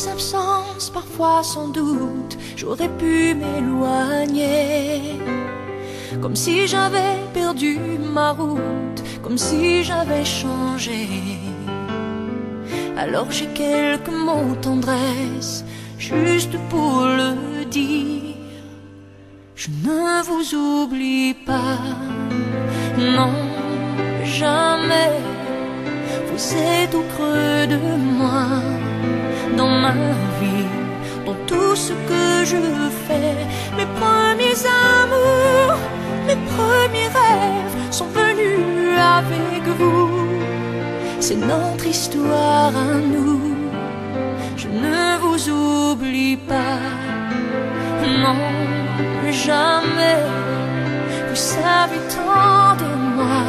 tes absences, parfois sans doute, j'aurais pu m'éloigner. Comme si j'avais perdu ma route, comme si j'avais changé. Alors j'ai quelques mots tendresse, juste pour le dire. Je ne vous oublie pas, non, jamais. Vous êtes au creux de moi, dans ma vie, dans tout ce que je fais. Mes premiers amours, mes premiers rêves sont venus avec vous. C'est notre histoire à nous. Je ne vous oublie pas, non, jamais. Vous savez tant de moi,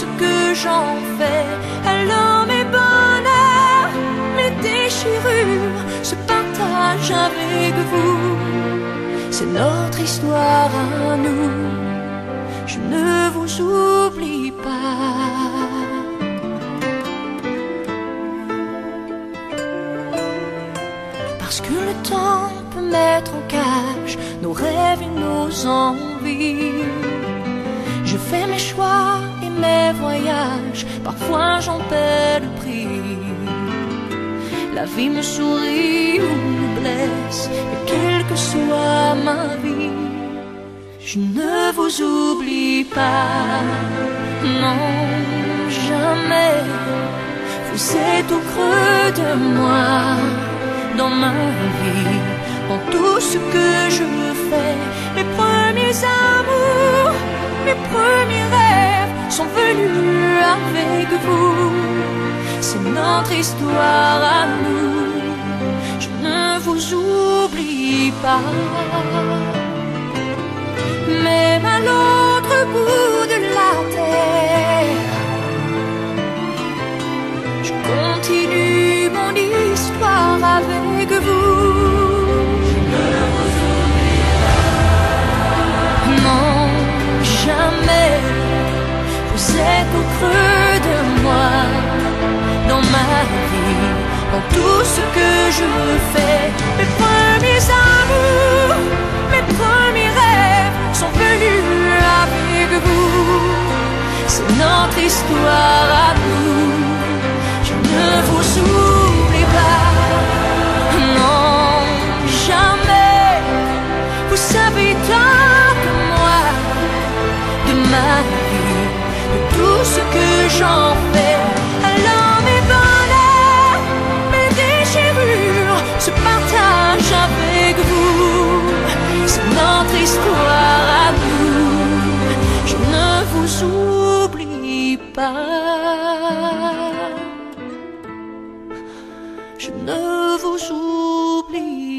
ce que j'en fais. Alors mes bonheurs, mes déchirures se partagent avec vous. C'est notre histoire à nous. Je ne vous oublie pas. Parce que le temps peut mettre en cage nos rêves et nos envies. Je fais mes choix mes voyages, parfois j'en paie le prix. La vie me sourit ou me blesse, et quelle que soit ma vie, je ne vous oublie pas, non, jamais. Vous êtes au creux de moi, dans ma vie, dans tout ce que je fais. Mes premiers amours, mes premiers C'est notre histoire à nous. Je ne vous oublie pas. Dans tout ce que je fais. Mes premiers amours, mes premiers rêves sont venus avec vous. C'est notre histoire à nous. Je ne vous oublie pas, non, jamais. Vous savez tant que moi de ma vie, de tout ce que j'en fais. Vous oublie pas. Je ne vous oublie